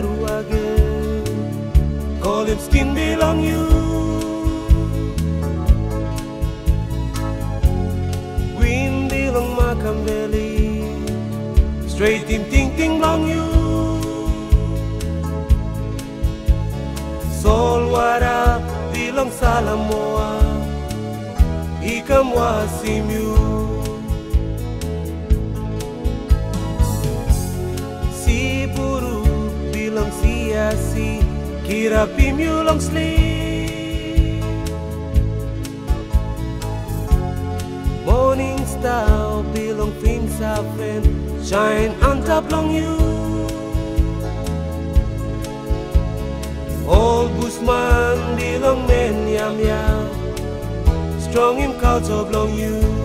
belong saru again. Call skin belong you. Green belong Macam Valley. Straight in ting ting long you. Sol wara belong Salamoa. Ikam wasimyu. Si Kira pimyu long sleep. Morning star bilang fin sa friend Shine on top long you. Old Busman bilang men yam yam. Strong him couch of long you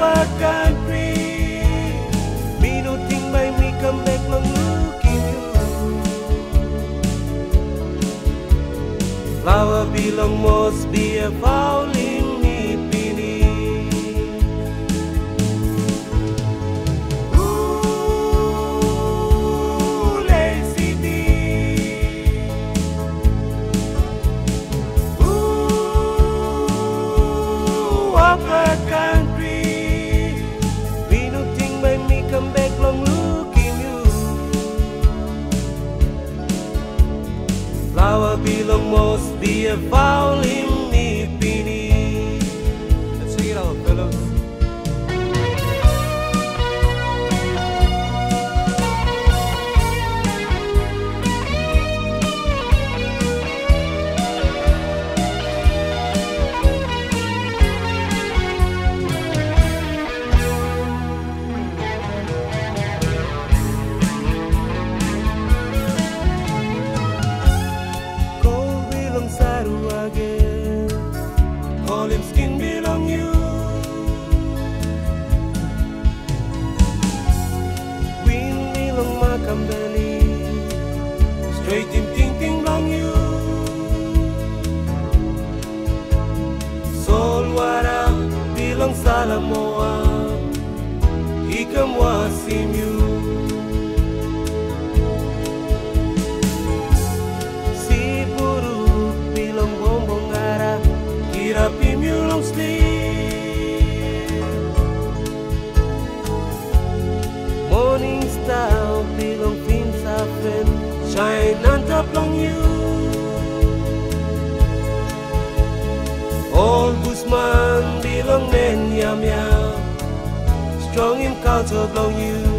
Wopa country? By me long you. Flower belong must be a falling Flower belong must be belong. Straight in ting ting long you. Sol wara bilang Salamaua. Ikam wasim you. Busman bilang men yam yam Strong in culture long you